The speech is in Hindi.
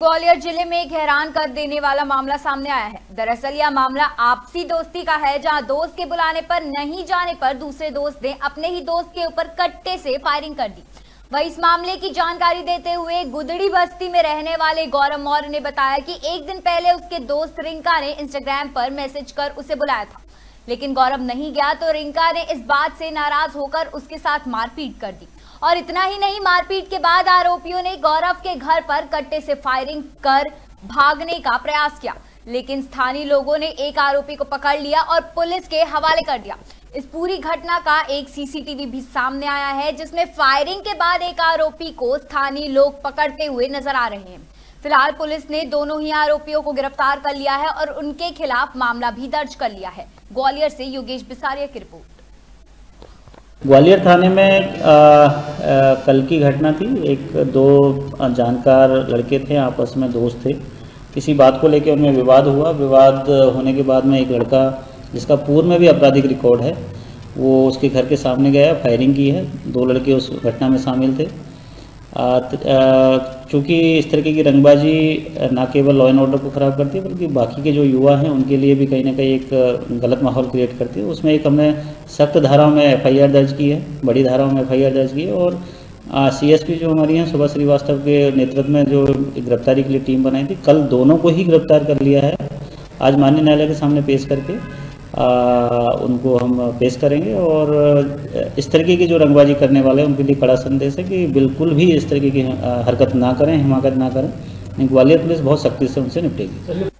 ग्वालियर ज़िले में एक हैरान कर देने वाला मामला सामने आया है। दरअसल यह मामला आपसी दोस्ती का है, जहाँ दोस्त के बुलाने पर नहीं जाने पर दूसरे दोस्त ने अपने ही दोस्त के ऊपर कट्टे से फायरिंग कर दी। वही इस मामले की जानकारी देते हुए गुदड़ी बस्ती में रहने वाले गौरव मौर्य ने बताया कि एक दिन पहले उसके दोस्त रिंका ने इंस्टाग्राम पर मैसेज कर उसे बुलाया था। लेकिन गौरव नहीं गया तो रिंका ने इस बात से नाराज़ होकर उसके साथ मारपीट कर दी। और इतना ही नहीं, मारपीट के बाद आरोपियों ने गौरव के घर पर कट्टे से फायरिंग कर भागने का प्रयास किया। लेकिन स्थानीय लोगों ने एक आरोपी को पकड़ लिया और पुलिस के हवाले कर दिया। इस पूरी घटना का एक सीसीटीवी भी सामने आया है, जिसमें फायरिंग के बाद एक आरोपी को स्थानीय लोग पकड़ते हुए नज़र आ रहे हैं। फ़िलहाल पुलिस ने दोनों ही आरोपियों को गिरफ़्तार कर लिया है और उनके खिलाफ मामला भी दर्ज कर लिया है। ग्वालियर से योगेश बिसारिया की रिपोर्ट। ग्वालियर थाने में कल की घटना थी। एक, दो जानकार लड़के थे, आपस में दोस्त थे। किसी बात को लेकर उनमें विवाद हुआ। विवाद होने के बाद में एक लड़का, जिसका पूर्व में भी आपराधिक रिकॉर्ड है, वो उसके घर के सामने गया, फायरिंग की है। दो लड़के उस घटना में शामिल थे। चूँकि इस तरीके की रंगबाजी ना केवल लॉ एंड ऑर्डर को ख़राब करती है, बल्कि बाकी के जो युवा हैं, उनके लिए भी कहीं ना कहीं एक गलत माहौल क्रिएट करती है। उसमें एक हमने सख्त धाराओं में एफआईआर दर्ज की है, बड़ी धाराओं में एफआईआर दर्ज की है, और सीएसपी जो हमारी हैं, सुभाष श्रीवास्तव के नेतृत्व में जो गिरफ्तारी के लिए टीम बनाई थी, कल दोनों को ही गिरफ़्तार कर लिया है। आज मान्य न्यायालय के सामने पेश करके उनको हम पेश करेंगे और इस तरीके की जो रंगबाजी करने वाले हैं, उनके लिए कड़ा संदेश है कि बिल्कुल भी इस तरीके की हरकत ना करें, हिमाकत ना करें। ग्वालियर पुलिस बहुत सख्ती से उनसे निपटेगी।